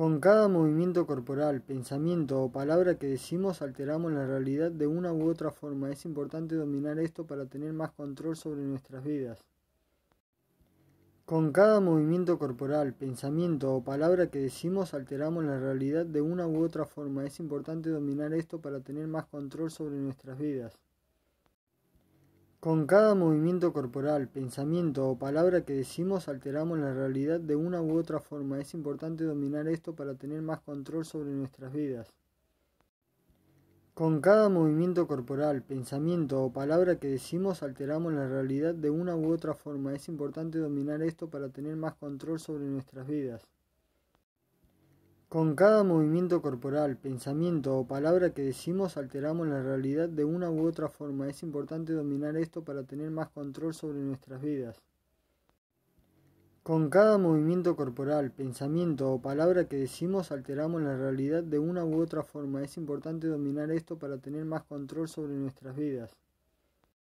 Con cada movimiento corporal, pensamiento o palabra que decimos alteramos la realidad de una u otra forma. Es importante dominar esto para tener más control sobre nuestras vidas. Con cada movimiento corporal, pensamiento o palabra que decimos alteramos la realidad de una u otra forma. Es importante dominar esto para tener más control sobre nuestras vidas. Con cada movimiento corporal, pensamiento o palabra que decimos alteramos la realidad de una u otra forma. Es importante dominar esto para tener más control sobre nuestras vidas. Con cada movimiento corporal, pensamiento o palabra que decimos alteramos la realidad de una u otra forma. Es importante dominar esto para tener más control sobre nuestras vidas. Con cada movimiento corporal, pensamiento o palabra que decimos alteramos la realidad de una u otra forma. Es importante dominar esto para tener más control sobre nuestras vidas. Con cada movimiento corporal, pensamiento o palabra que decimos alteramos la realidad de una u otra forma. Es importante dominar esto para tener más control sobre nuestras vidas.